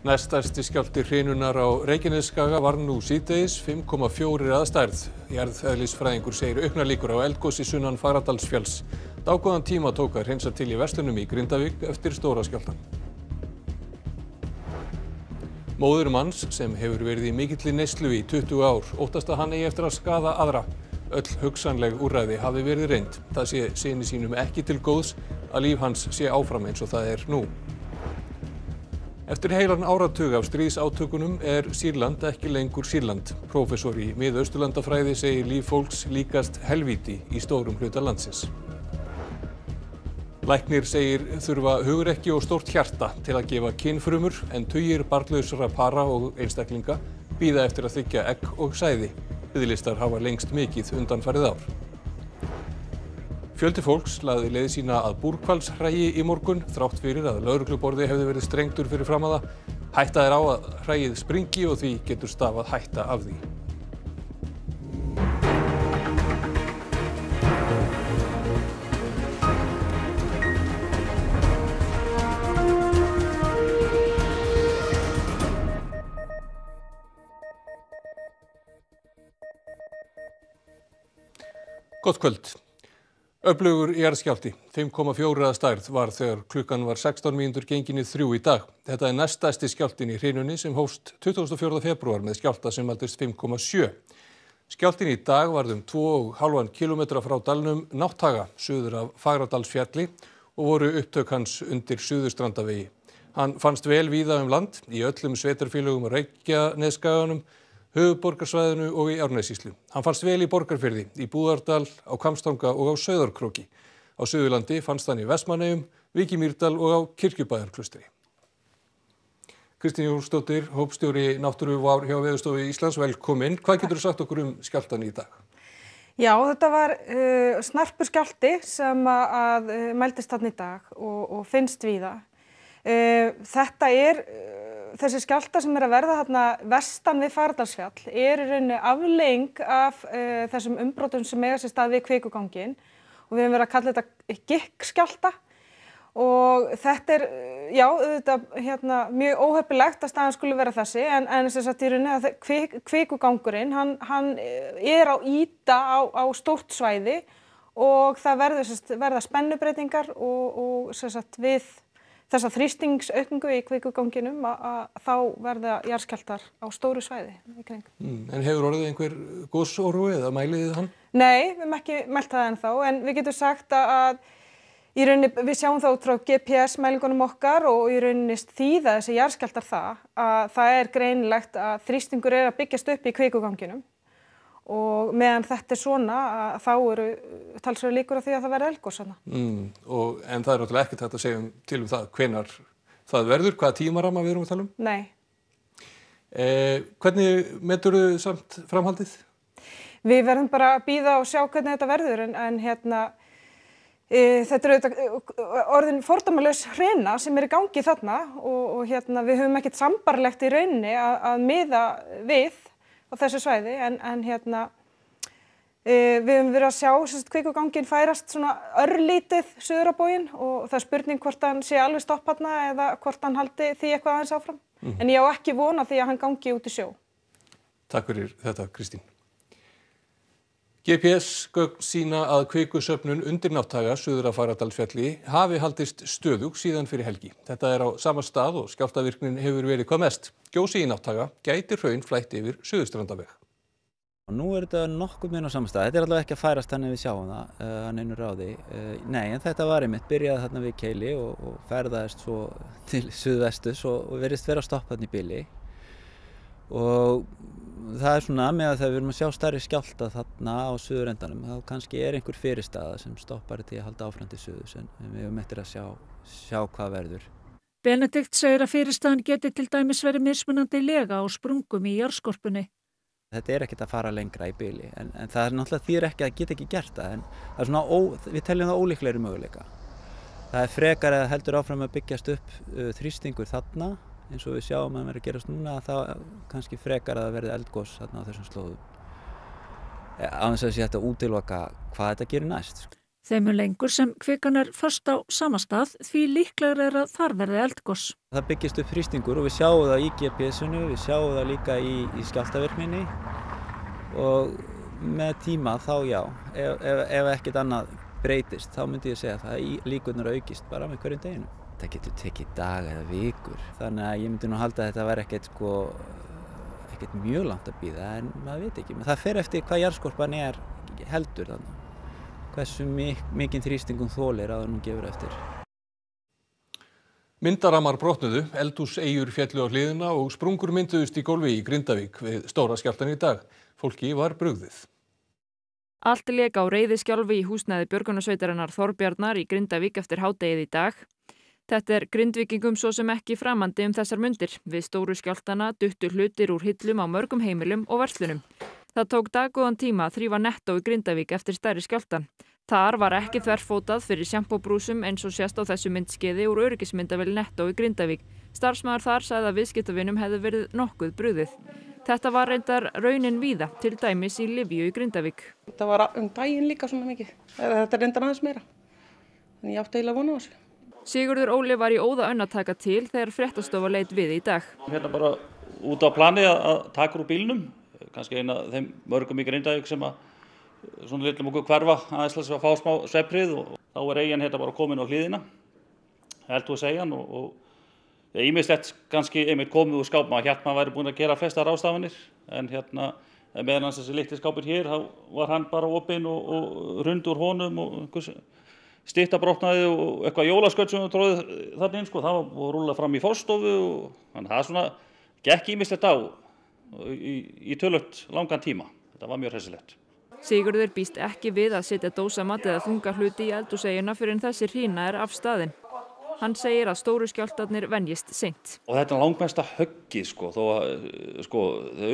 Næststærsti skjálfti hrinunar á Reykjanesskaga var nú síðdegis 5,4 að stærð. Jarðeðlisfræðingur segir auknar líkur á eldgosi sunnan Fagradalsfjalls. Dágóðan tíma tók að hreinsa til í verslunum í Grindavík eftir stóra skjálftan. Móður manns sem hefur verið í mikilli neyslu í 20 ár óttast að hann eigi eftir að skada aðra. Öll hugsanleg úrræði hafi verið reynd. Það sé sinni sínum ekki til góðs að líf hans sé áfram eins og það er nú. Eftir heilan áratug af stríðsátökunum er Sýrland ekki lengur Sýrland. Prófessor í miðausturlandafræði segir líf fólks líkast helvíti í stórum hluta landsins. Læknir segir þurfa hugrekki og stórt hjarta til að gefa kynfrumur en tugir barnlausra para og einstaklinga býða eftir að þykja egg og sæði. Byðlistar hafa lengst mikið undanfarið ár. Fjöldi fólks laði leið sína að búrkvalshrægi í morgun þrátt fyrir að laurugluborði hefði verið strengtur fyrir framaða. Hætta er á að hrægið springi og því getur stafað hætta af því. Gott kvöld. Öflugur jarðskjálfti, 5,4 að stærð var þegar klukkan var 16 mínútur genginni þrjú í dag. Þetta er næstæsti skjálftin í hrinunni sem hóst 24. februar með skjálta sem aldist 5,7. Skjálftin í dag varðum 2,5 km frá dalnum Náttaga, suður af Fagradalsfjalli og voru upptök hans undir Suðustrandavegi. Hann fannst vel víða um land í öllum sveitarfélögum Reykjaneskaganum höfuborgarsvæðinu og í Árnæsíslu. Hann fannst vel í Borgarfyrði, í Búðardal, á Kamstanga og á Söðarkróki. Á Suðurlandi fannst hann í Vestmannegjum, Viki Mýrdal og á Kirkjubæðarklustri. Kristín Jónsdóttir, hópstjóri Náttúruvár hjá Veðurstofi Íslands, velkomin. Hvað getur þú sagt okkur um skjáltan í dag? Já, þetta var uh, snarpur skjálti sem að uh, mældist hann í dag og, og finnst við það. Uh, þetta er þessi skjálta sem er að verða hérna vestan við Fardalsfjall er í rauninni aflegging af uh, þessum umbrótum sem eiga sér stað við kvikugangin og við hefum verið að kalla þetta gikkskjálta og þetta er, já, þetta hérna, mjög óhefilegt að staðan skulle vera þessi. En, en þess að í rauninni að kvik, kvikugangurinn, hann, hann er á íta á, á stórt svæði. Og það verður, verða spennubreitingar og, og sagt, við þessa þrýstingsaukningu í kvikuganginum að þá verða jarðskjáltar á stóru svæði í kring. Mm, en hefur orðið einhver góðsóru eða mæliðið hann? Nei, við hefum ekki mælt það ennþá en við getum sagt að í rauninni, við sjáum þá út frá GPS-mælingunum okkar og í rauninni þýða þessi jarðskjáltar það að það er greinilegt að þrýstingur er að byggjast upp í kvikuganginum og meðan þetta er svona þá eru talsverður líkur á því að það verði elgóðsana. Mm, en það er náttúrulega ekkert hægt að segja um til um það hvenar það verður, hvaða tímarama við erum að tala um? Nei. Eh, hvernig metur þau samt framhaldið? Við verðum bara að býða og sjá hvernig þetta verður en, en hérna e, þetta eru orðin fordómalus hreina sem er í gangi þarna og, og hérna við höfum ekkert sambarlegt í rauninni að, að miða við á þessu svæði en, en hérna e, við höfum verið að sjá kvikugangin færast svona örlítið söður á bóin og það er spurning hvort hann sé alveg stopp hann eða hvort hann haldi því eitthvað aðeins áfram. Mm -hmm. en ég á ekki vona því að hann gangi út í sjó. Takk fyrir þetta Kristín GPS-gögn sína að kvikusöfnun undir náttaga suður að Faradalsfjalli hafi haldist stöðug síðan fyrir helgi. Þetta er á sama stað og skjáltavirknin hefur verið hvað mest. Gjósi í náttaga gæti hraun flætt yfir suðustrandaveg. Nú er þetta nokkuð minn á samstað. Þetta er allavega ekki að færast hann ef við sjáum það, hann uh, einur ráði. Uh, nei, en þetta var einmitt, byrjaði þarna við keili og, og ferðaðist svo til suðvestus og, verist vera að stoppa þarna í bili. Og það er svona með að þegar við erum að sjá starri skjálta þarna á suður endanum þá kannski er einhver fyrirstaða sem stoppar til að halda áfram til suðus en við höfum eftir að sjá, sjá hvað verður. Benedikt segir að fyrirstaðan geti til dæmis verið mismunandi lega á sprungum í járskorpunni. Þetta er ekkert að fara lengra í byli en, en það er náttúrulega þýr ekki að geta ekki gert það en það er svona, ó, við teljum það ólíklegri möguleika. Það er frekar að heldur áfram að byggjast upp uh, þrýstingur þarna eins og við sjáum að það verður að gerast núna þá kannski frekar að það verði eldgós þarna á þessum slóðum á þess að sé þetta útilvaka hvað þetta gerir næst. Þeimur lengur sem kvikan er först á sama stað því líklegur er að þar verði eldgoss. Það byggist upp þrýstingur og við sjáum það í GPS-unu, við sjáum það líka í, í skjáltaverkninni og með tíma þá já, ef, ef, ef ekkert annað breytist þá myndi ég segja að það líkunar aukist bara með hverjum deginu. Það getur tekið dag eða vikur þannig að ég myndi nú halda að þetta verði ekkert sko ekkert mjög langt að býða en maður veit ekki. Það fer eftir hvað jarðskorpan er heldur þannig hversu mik mikinn þrýstingum þólir að hann gefur eftir. Myndaramar brotnuðu, eldús eigur fjallu á hliðina og sprungur mynduðust í gólfi í Grindavík við stóra skjáltan í dag. Fólki var brugðið. Allt leik á reyðiskjálfi í húsnæði Björgunarsveitarinnar Þorbjarnar í Grindavík eftir hádegið í dag. Þetta er grindvikingum svo sem ekki framandi um þessar mundir. Við stóru skjáltana duttu hlutir úr hillum á mörgum heimilum og verslunum. Það tók daggóðan tíma að þrýfa nettó í Grindavík eftir stærri skjáltan. Þar var ekki þverfótað fyrir sjampóbrúsum eins og sést á þessu myndskeiði úr öryggismyndavel nettó í Grindavík. Starfsmæður þar sagði að viðskiptavinum hefði verið nokkuð brúðið. Þetta var reyndar raunin víða, til dæmis í Livíu í Grindavík. Þetta var um daginn líka svona mikið. Þetta reyndar aðeins meira. Þannig ég átti eiginlega vona á þessu. Sigurður Óli var í óða önn að taka til þegar fréttastofa leit við í dag. Hérna bara út á plani að taka úr bílnum kannski eina þeim mörgum í Grindavík sem að svona litlum okkur hverfa aðeins að fá smá sveprið og þá er eigin hérna bara komin á hlýðina heldur að segja hann og, ímislegt kannski einmitt komið úr skápum að hérna væri búin að gera flesta rástafanir en hérna meðan hans þessi litli skápur hér þá var hann bara opinn og, og rund úr honum og stýttabrótnaði og eitthvað jólaskött sem við tróðum þarna inn sko það var rúlað fram í fórstofu og þannig að það svona gekk ímislegt á í, í tölvöld langan tíma. Þetta var mjög hressilegt. Sigurður býst ekki við að setja dósamat eða þunga hluti í eldúsegina fyrir en þessi hrína er af staðin. Hann segir að stóru skjáltarnir venjist seint. Og þetta er langmesta höggi sko, þó að sko,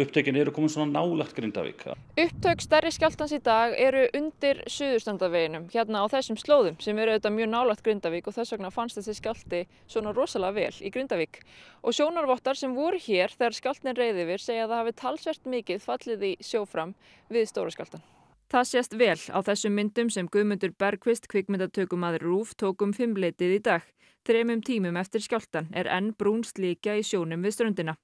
upptökin eru komin svona nálagt Grindavík. Upptök stærri skjáltans í dag eru undir suðurstandaveginum, hérna á þessum slóðum sem eru auðvitað mjög nálagt Grindavík og þess vegna fannst þessi skjálti svona rosalega vel í Grindavík. Og sjónarvottar sem voru hér þegar skjáltin reyði yfir segja að það hafi talsvert mikið fallið í sjófram við stóru skjáltan. Það sést vel á þessum myndum sem Guðmundur Bergqvist kvikmyndatökumadur Rúf tókum fimmleitið í dag. Þremum tímum eftir skjáltan er enn brún slíkja í sjónum við ströndina.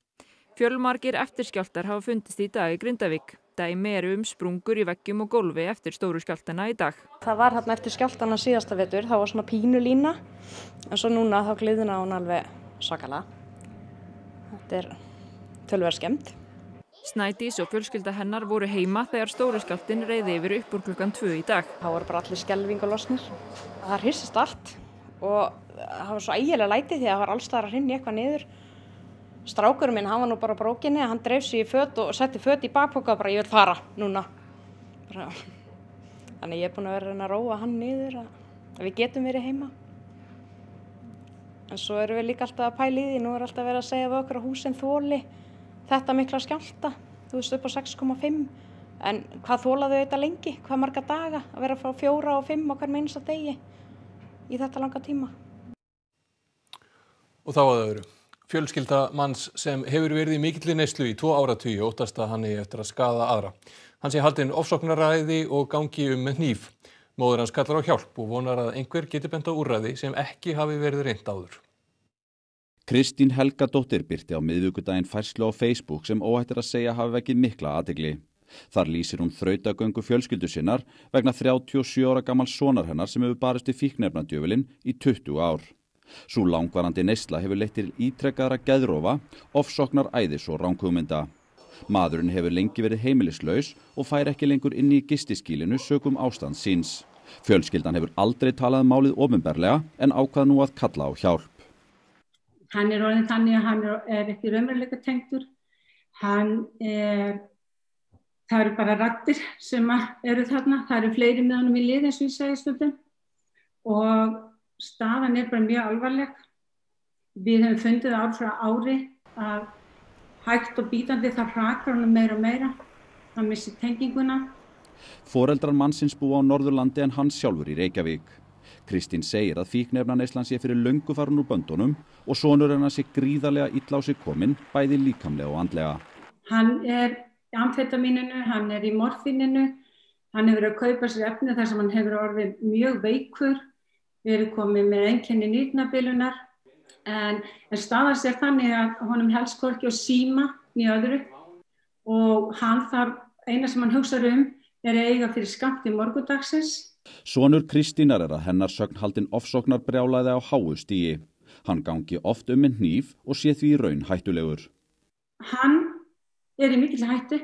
Fjölmargir eftirskjáltar hafa fundist í dag í Grindavík. Dæmi eru um sprungur í veggjum og gólfi eftir stóru skjáltana í dag. Það var hérna eftir skjáltana síðasta vetur, það var svona pínu lína, en svo núna þá gliðina hún alveg sakala. Þetta er tölver skemmt. Snædís og fjölskylda hennar voru heima þegar stóru skjáltin reyði yfir upp úr klukkan 2 í dag. Það voru bara allir skelving og losnir. Það hristist allt og það var svo ægilega læti því að það var allstaðar að hrinni eitthvað niður strákurum minn, hann var nú bara brókinni hann dreif sér í fött og setti fött í bakpoka og bara ég vil fara núna bara. þannig ég er búin að vera að róa hann niður að, við getum verið heima en svo erum við líka alltaf að pæli í því nú er alltaf verið að segja við okkur að húsin þóli þetta mikla skjálta þú veist upp á 6,5 en hvað þólaðu þetta lengi, hvað marga daga að vera frá fjóra og fimm okkar með eins að degi í þetta langa tíma. Og þá að öðru. Fjölskylda manns sem hefur verið í mikillir neyslu í tvo áratvíu óttast að hann er eftir að skada aðra. Hann sé haldinn ofsóknaræði og gangi um með hníf. Móður hans kallar á hjálp og vonar að einhver geti bent á úrræði sem ekki hafi verið reynd áður. Kristín Helgadóttir byrti á miðvíkudaginn færslu á Facebook sem óhættir að segja hafi ekki mikla aðegli. Þar lýsir hún þrautagöngu fjölskyldu sinnar vegna 37 ára gammal sonar hennar sem hefur barist í fíknefnadjöfulinn í 20 ár. Svo langvarandi neysla hefur leitt til ítrekkaðra geðrófa, ofsoknar æðis og ránkugmynda. Maðurinn hefur lengi verið heimilislaus og fær ekki lengur inn í gistiskílinu sögum ástand síns. Fjölskyldan hefur aldrei talað um málið ofinberlega en ákvað nú að kalla á hjálp. Hann er orðin þannig að hann er ekki raunveruleika tengtur. Hann er það eru bara rattir sem eru þarna, það eru fleiri með honum í lið eins og ég segi stundum og staðan er bara mjög alvarleg. Við hefum fundið ár frá ári að hægt og bítandi það hrakar honum meira og meira, það missir tenginguna. Foreldrar mannsins búa á Norðurlandi en hans sjálfur í Reykjavík. Kristín segir að fíknefna neyslan sé fyrir löngu farun úr böndunum og sonur hennar sé gríðarlega illa á sig kominn, bæði líkamlega og andlega. Hann er amfetamíninu, hann er í morfininu, Hann hefur verið að kaupa sér efni þar sem hann hefur orðið mjög veikur, verið komið með enkenni nýrnabilunar en, en staðast er þannig að honum helst hvorki og síma nýja öðru og hann þarf, eina sem hann hugsaður um er eiga fyrir skamt í morgudagsins. Svonur Kristínar er að hennar sögn haldin ofsóknar brjálaði á háu stíi. Hann gangi oft um með hníf og sé því raun hættulegur. Hann er í mikil hættu.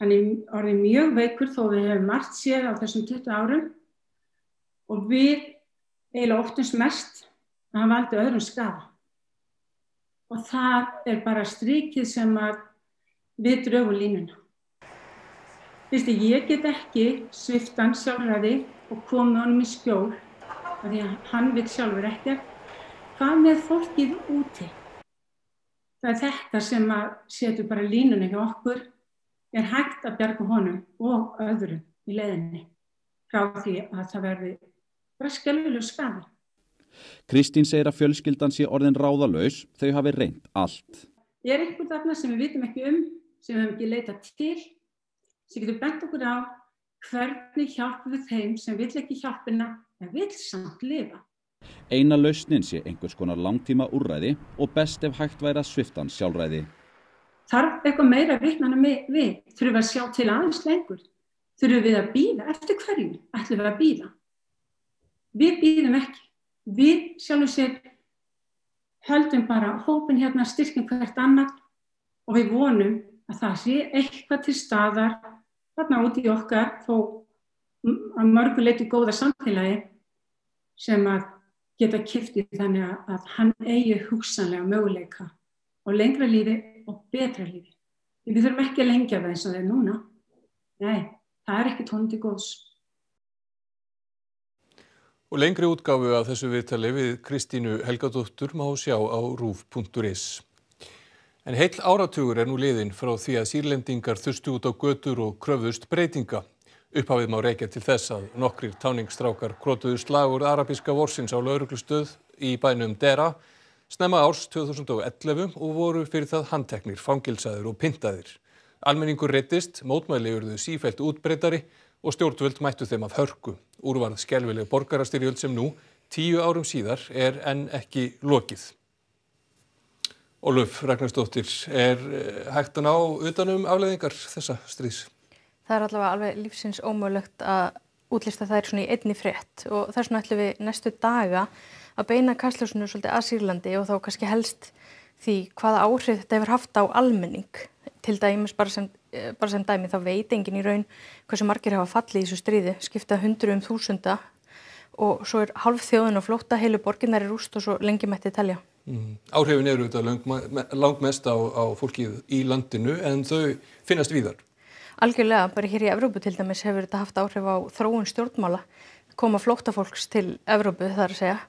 Hann er orðið mjög veikur þó við hefum margt séð á þessum 20 árum og við eiginlega oftast mest að hann valdi öðrum skafa. Og það er bara strikið sem að við dröfu línuna. Að ég get ekki sviftan sjálfræði og komið honum í skjól af því að hann vil sjálfur ekkert. Hvað með fólkið úti? Það er þetta sem að setur bara línunni hjá okkur er hægt að bjarga honum og öðrum í leðinni frá því að það verði bara skelvileg skafur. Kristín segir að fjölskyldan sé orðin ráðalaus þau hafi reynd allt. Er einhvern þarna sem við vitum ekki um, sem við hefum ekki leitað til sem getur bent okkur á hvernig hjálpum við þeim sem vill ekki hjálpina en vill samt lifa. Eina lausnin sé einhvers konar langtíma úrræði og best ef hægt væri að sviftan sjálfræði. Þarf eitthvað meira vittnana við? Þurfum við að sjá til aðeins lengur? Þurfum við að býða? Eftir hverju ætlum við að býða? Við býðum ekki. Við sjálfum sér höldum bara hópin hérna styrkjum hvert annar og við vonum að það sé eitthvað til staðar þarna út í okkar þó að mörguleiti góða samfélagi sem að geta kiftið þannig að hann eigi hugsanlega möguleika á lengra lífi og betra lífi. Við þurfum ekki að lengja það eins og það er núna. Nei, það er ekki tóndi góðs. Og lengri útgáfu af þessu viðtali við Kristínu Helgadóttur má sjá á rúf.is. En heill áratugur er nú liðin frá því að sírlendingar þustu út á götur og kröfðust breytinga. Upphafið má reykja til þess að nokkrir táningstrákar krotuðu slagur arabíska vorsins á lauruglustöð í bænum Dera snemma árs 2011 og voru fyrir það handteknir, fangilsaður og pintaðir. Almenningur reytist, mótmæli urðu sífælt útbreytari og stjórnvöld mættu þeim af hörku. Úrvarð skjálfileg borgarastyrjöld sem nú, tíu árum síðar, er enn ekki lokið. Óluf Ragnarsdóttir, er eh, hægt að ná utanum afleðingar þessa stríðs? Það er allavega alveg lífsins ómögulegt að útlista þær svona í einni frétt og þess vegna ætlum við næstu daga að beina kastljósinu svolítið að Sýrlandi og þá kannski helst því hvaða áhrif þetta hefur haft á almenning. Til dæmis bara sem, eh, bara sem dæmi þá veit engin í raun hversu margir hafa fallið í þessu stríði, skipta hundru um þúsunda og svo er halv þjóðin og flóta heilu borginnar í rúst og svo lengi mætti telja. Mm. Áhrifin eru lang, langmest á, á fólkið í landinu en þau finnast víðar. Algjörlega, bara hér í Evrópu til dæmis hefur þetta haft áhrif á þróun stjórnmála, koma flóttafólks til Evrópu þar að segja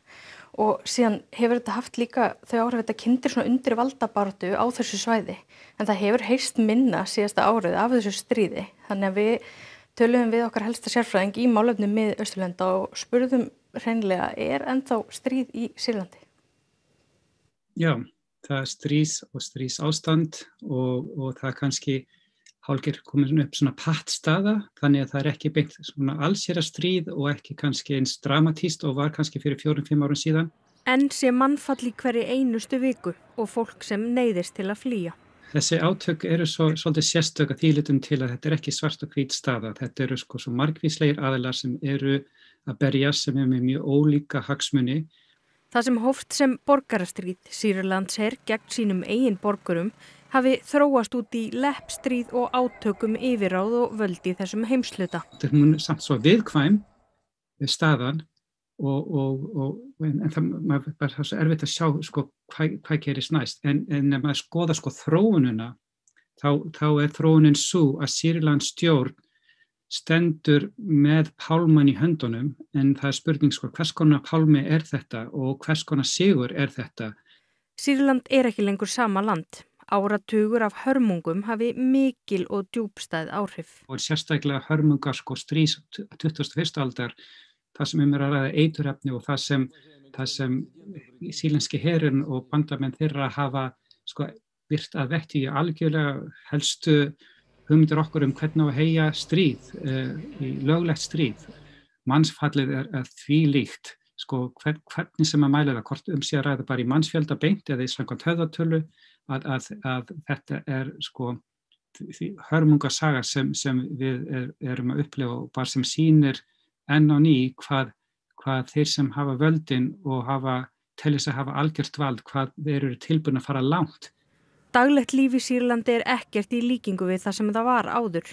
og síðan hefur þetta haft líka þau áhrif þetta kindir svona undir valdabartu á þessu svæði en það hefur heist minna síðasta árið af þessu stríði þannig að við töluðum við okkar helsta sérfræðing í málefnum með Östurlanda og spurðum hreinlega er ennþá stríð í Sýrlandi? Já, það er strís og strís ástand og, og það kannski hálfgerð komin upp svona pattstaða þannig að það er ekki beint svona allsera stríð og ekki kannski eins dramatíst og var kannski fyrir fjórum-fimm árum síðan. En sé mannfall í hverju einustu viku og fólk sem neyðist til að flýja. Þessi átök eru svo, svolítið sérstök að þýlitum til að þetta er ekki svart og hvít staða. Þetta eru sko svo margvísleir aðilar sem eru að berja sem er með mjög ólíka hagsmunni Það sem hóft sem borgarastríð Sýrlandsherr gegn sínum eigin borgurum hafi þróast út í leppstríð og átökum yfirráð og völdi þessum heimsluta. Þetta er samt svo viðkvæm við staðan og, og, og en það maður bara svo erfitt að sjá sko hvað, hvað gerist næst en, en ef maður skoða sko þróununa þá, þá er þróunin svo að Sýrlands stjórn stendur með pálmann í höndunum en það er spurning sko hvers konar pálmi er þetta og hvers konar sigur er þetta. Sýrland er ekki lengur sama land. Áratugur af hörmungum hafi mikil og djúbstæð áhrif. Og sérstaklega hörmungar sko strís 21. aldar, það sem er að ræða eiturrefni og það sem, það sem sílenski herin og bandamenn þeirra hafa sko virt að vekti í algjörlega helstu hugmyndir okkur um hvernig á að heia stríð, uh, í löglegt stríð. Mannsfallið er, er því líkt, sko hvern, hvernig sem að mæla það, hvort um sé að ræða bara í mannsfjölda beint eða í svangant höfðatölu, að, að, að þetta er sko hörmungasaga sem, sem við er, erum að upplefa og bara sem sýnir enn og ný hvað, hvað þeir sem hafa völdin og hafa þess að hafa algjört vald, hvað þeir eru tilbúin að fara langt Daglegt líf í Sýrlandi er ekkert í líkingu við það sem það var áður.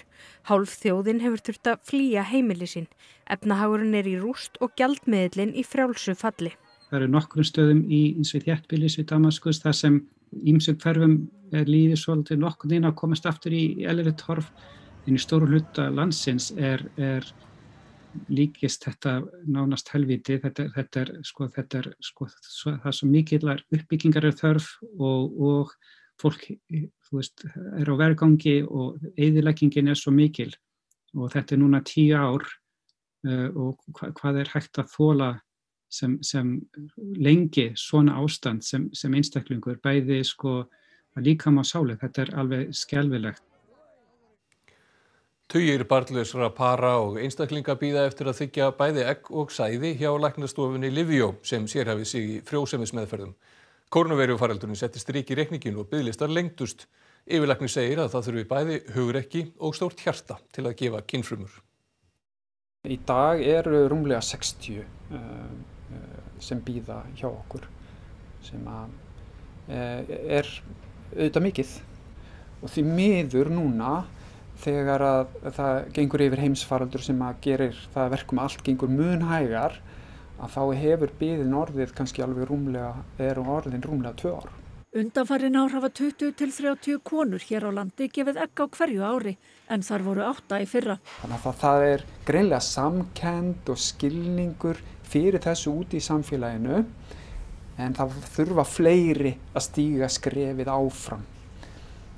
Hálf þjóðin hefur þurft að flýja heimili sín. Efnahagurinn er í rúst og gjaldmiðlinn í frjálsu falli. Það eru nokkrum stöðum í eins og þjættbílis við Damaskus þar sem ímsum hverfum er lífið svolítið nokkur inn að komast aftur í elleri torf. En í stóru hluta landsins er, er líkist þetta nánast helviti. Þetta, þetta er, sko, þetta er, sko, það er svo mikillar uppbyggingar er þörf og, og fólk veist, er á vergangi og eðileggingin er svo mikil og þetta er núna tíu ár uh, og hva, hvað er hægt að þóla sem, sem lengi svona ástand sem, sem einstaklingur bæði sko að líka má sáli, þetta er alveg skelvilegt. Tugir barnlausra para og einstaklinga býða eftir að þykja bæði egg og sæði hjá læknastofunni Livjó sem sérhafið sig í frjósemismeðferðum. Kórnaveirufaraldurinn setti strík í reikningin og bygglistar lengdust. Yfirleikni segir að það þurfi bæði hugrekki og stórt hjarta til að gefa kinnfrumur. Í dag eru rúmlega 60 uh, sem býða hjá okkur sem að, uh, er auðvitað mikið og því miður núna þegar að það gengur yfir heimsfaraldur sem að gerir það verkum allt gengur mun hægar að þá hefur byðin orðið kannski alveg rúmlega, er orðin rúmlega tvö ár. Undanfarin ár hafa 20 til 30 konur hér á landi gefið egg á hverju ári en þar voru átta í fyrra. Þannig að það er greinlega samkend og skilningur fyrir þessu úti í samfélaginu en það þurfa fleiri að stíga skrefið áfram.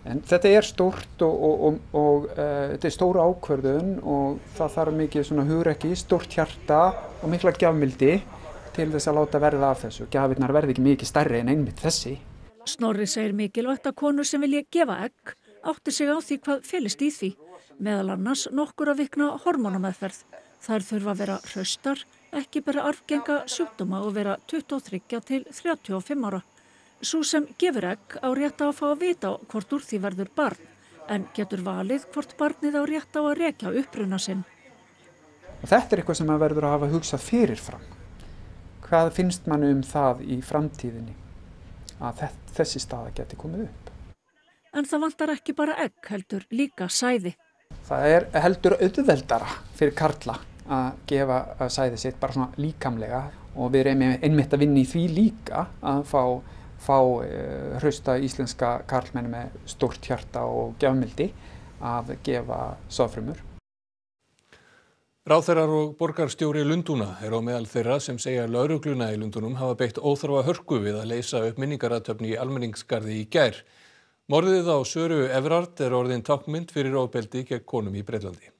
En þetta er stórt og, og, og, og uh, þetta er stóra ákverðun og það þarf mikið svona hugrekki, stórt hjarta og mikla gjafmildi til þess að láta verða af þessu. Gjafirnar verði ekki mikið stærri en einmitt þessi. Snorri segir mikilvægt að konur sem vilja gefa egg átti sig á því hvað fylgist í því. Meðal annars nokkur að vikna hormónameðferð. Þær þurfa að vera hraustar, ekki bara arfgenga sjúkdóma og vera 23 til 35 ára. Svo sem gefur egg á rétt á að fá að vita hvort úr því verður barn en getur valið hvort barnið á rétt á að rekja uppruna sinn. Og þetta er eitthvað sem maður verður að hafa hugsað fyrirfram. Hvað finnst mann um það í framtíðinni að þessi staða geti komið upp? En það vantar ekki bara egg heldur líka sæði. Það er heldur auðveldara fyrir Karla að gefa sæði sitt bara svona líkamlega og við erum einmitt að vinna í því líka að fá fá hrausta íslenska karlmenn með stórt hjarta og gjafmildi að gefa sáfrumur. Ráþeirar og borgarstjóri Lundúna er á meðal þeirra sem segja að laurugluna í Lundúnum hafa beitt óþarfa hörku við að leysa upp minningaratöfni í almenningsgarði í gær. Morðið á Söru Everard er orðin takkmynd fyrir óbeldi gegn konum í Breitlandi.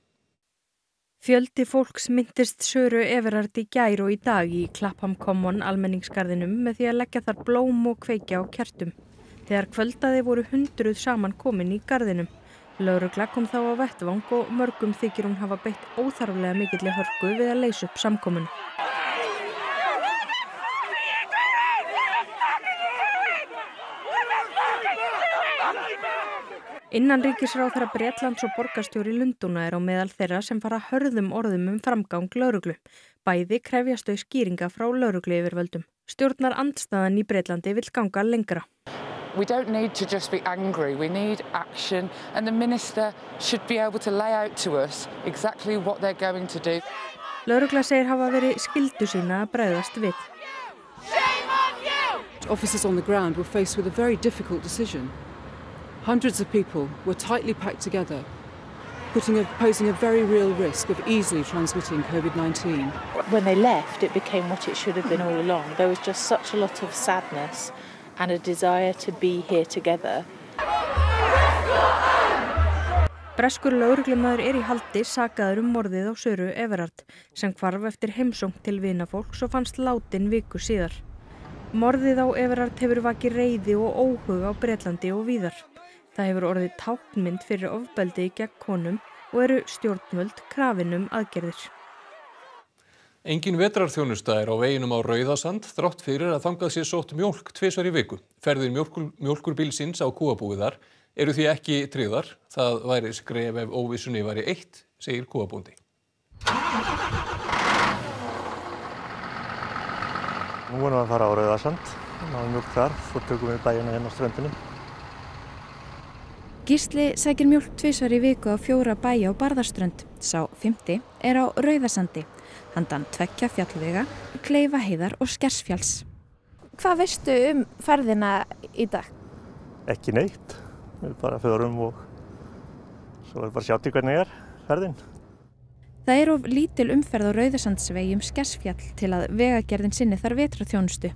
Fjöldi fólks myndist Söru Everard í gær og í dag í Clapham Common almenningsgarðinum með því að leggja þar blóm og kveikja á kertum. Þegar kvöldaði voru hundruð saman komin í garðinum. Laurugla kom þá á vettvang og mörgum þykir hún hafa beitt óþarflega mikilli hörku við að leysa upp samkomin. Innanríkisráðherra Bretlands og borgarstjóri Lundúna er á meðal þeirra sem fara hörðum orðum um framgang lauruglu. Bæði krefjast þau skýringa frá lauruglu yfirvöldum. Stjórnar andstæðan í Bretlandi vil ganga lengra. We don't need to just be angry, we need action and the minister should be able to lay out to us exactly what they're going to do. Laurugla segir hafa verið skildu sína að bregðast við. Officers on the ground were faced with a very difficult decision. Hundreds of people were tightly packed together, putting a, posing a very real risk of easily transmitting COVID-19. When they left, it became what it should have been all along. There was just such a lot of sadness and a desire to be here together. Breskur lauruglumæður er í haldi sagaður um morðið á Söru Everard sem hvarf eftir heimsóng til vinafólks og fannst látin viku síðar. Morðið á Everard hefur vakið reyði og óhug á Breitlandi og víðar. Það hefur orðið táknmynd fyrir ofbeldi gegn konum og eru stjórnvöld krafinum aðgerðir. Engin vetrarþjónusta er á veginum á Rauðasand þrátt fyrir að þangað sé sótt mjólk tvisvar í viku. Ferðir mjólkur, mjólkurbílsins á kúabúiðar eru því ekki tryggðar. Það væri skref ef óvissunni væri eitt, segir kúabúndi. Nú erum við að fara á Rauðasand, náðum mjólk þar, svo tökum við bæina hérna á ströndinu. Gísli sækir mjólk tvisvar í viku á fjóra bæja á Barðarströnd. Sá 50 er á Rauðasandi handan tvekja fjallvega, kleifa heiðar og skersfjalls. Hvað veistu um ferðina í dag? Ekki neitt, við bara förum og svo er bara sjátt í hvernig er ferðin. Það er of lítil umferð á Rauðasandsvegi um skersfjall til að vegagerðin sinni þar vetraþjónustu.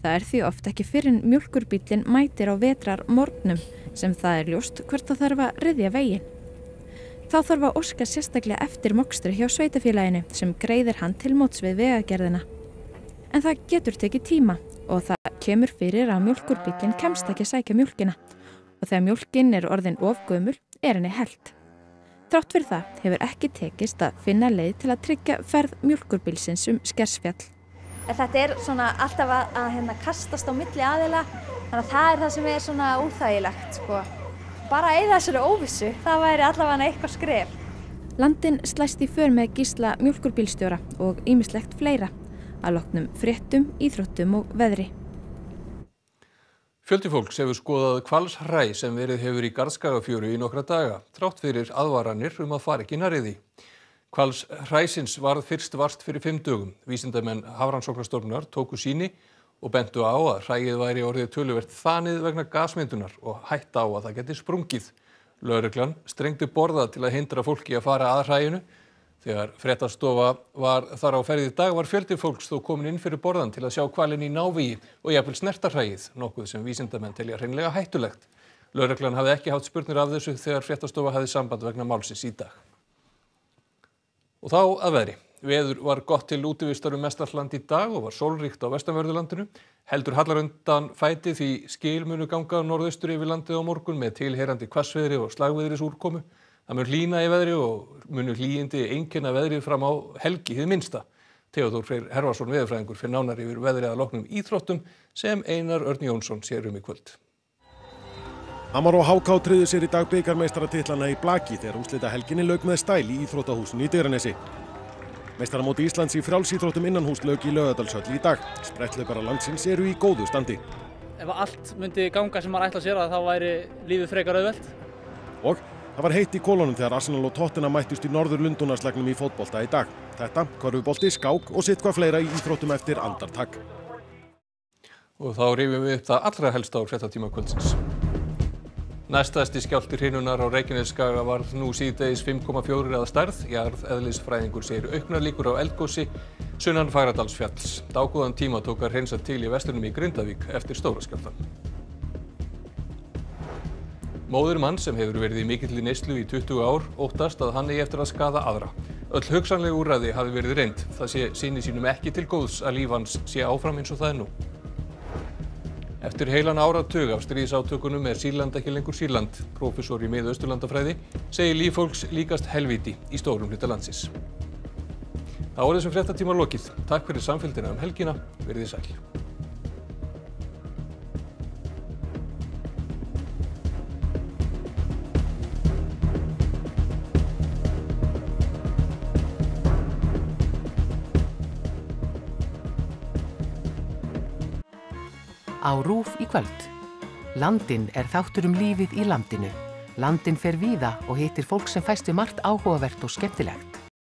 Það er því oft ekki fyrir mjölkurbílinn mætir á vetrar morgnum sem það er ljóst hvert það þarf að riðja veginn. Þá þarf að óska sérstaklega eftir mokstri hjá sveitafélaginu sem greiðir hann til móts við vegagerðina. En það getur tekið tíma og það kemur fyrir að mjölkurbílinn kemst ekki að sækja mjölkina og þegar mjölkin er orðin ofgömul er henni held. Trátt fyrir það hefur ekki tekist að finna leið til að tryggja ferð mjölkurbílsins um skersfjall. Þetta er svona alltaf að, að hérna, kastast á milli aðila þannig að það er það sem er svona úþægilegt sko bara eða þessari óvissu, það væri allavega eitthvað skref. Landin slæst í för með gísla mjölkurbílstjóra og ýmislegt fleira að loknum fréttum, íþróttum og veðri. Fjöldi fólks hefur skoðað kvalshræ sem verið hefur í Garðskagafjöru í nokkra daga, trátt fyrir aðvaranir um að fara ekki nariði. Kvalshræsins varð fyrst vart fyrir fimm dögum. Vísindamenn Hafrannsóknarstofnunar tóku síni og bentu á að hræið væri orðið töluvert þanið vegna gasmyndunar og hætt á að það geti sprungið. Lauruglan strengdi borða til að hindra fólki að fara að hræinu. Þegar frettastofa var þar á ferðið dag var fjöldi fólks þó komin inn fyrir borðan til að sjá kvalin í návíi og jafnvel snertarhræið, nokkuð sem vísindamenn telja hreinlega hættulegt. Lauruglan hafði ekki haft spurnir af þessu þegar frettastofa hafði samband vegna málsins í dag. Og þá að veri. Veður var gott til útivistar um mestarland í dag og var sólríkt á vestanverðurlandinu. Heldur hallar undan fæti því skil munu ganga norðaustur yfir landið á morgun með tilherandi kvassveðri og slagveðris úrkomu. Það mun hlína í veðri og munu hlýjindi einnkjörna veðri fram á helgi hið minsta. Theodor Freyr Hervarsson veðurfræðingur fyrir nánar yfir veðri að loknum íþróttum sem Einar Örn Jónsson sér um í kvöld. Amar og Háká triðu sér í dag byggarmeistaratitlana í Blaki þegar úslita helginni laug með stæli í Íþróttahúsinu í Dyranesi. Meistaramóti Íslands í frjálsýþróttum innanhús lög í lögadalshöll í dag. Sprettlaupara landsins eru í góðu standi. Ef allt myndi ganga sem maður ætla að sér að þá væri lífið frekar auðvelt. Og það var heitt í kolonum þegar Arsenal og Tottenham mættust í norður Lundunarslegnum í fótbolta í dag. Þetta, korfubolti, skák og sitt hvað fleira í íþróttum eftir andartak. Og þá rifjum við upp það allra helst á fréttatíma kvöldsins. Næstæsti skjálfti hrinunar á Reykjaneskaga var nú síðdeis 5,4 eða stærð. Jarð eðlisfræðingur segir auknar líkur á eldgósi sunnan Fagradalsfjalls. Dágóðan tíma tók að hreinsa til í vestunum í Grindavík eftir stóra skjálftan. Móður mann sem hefur verið í mikilli neyslu í 20 ár óttast að hann eigi eftir að skada aðra. Öll hugsanleg úræði hafi verið reynd. Það sé síni sínum ekki til góðs að líf hans sé áfram eins og það er nú. Eftir heilan áratug af stríðsátökunum er Sýrland ekki lengur Sýrland. Professor í miðausturlandafræði segir lífólks líkast helviti í stórum hluta landsins. Það var þessum fréttatíma lokið. Takk fyrir samfélgina um helgina. Verðið sæl. Á RÚF í kvöld. Landinn er þáttur um lífið í landinu. Landinn fer víða og hittir fólk sem fæst við margt áhugavert og skemmtilegt.